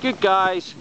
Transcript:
Good guys.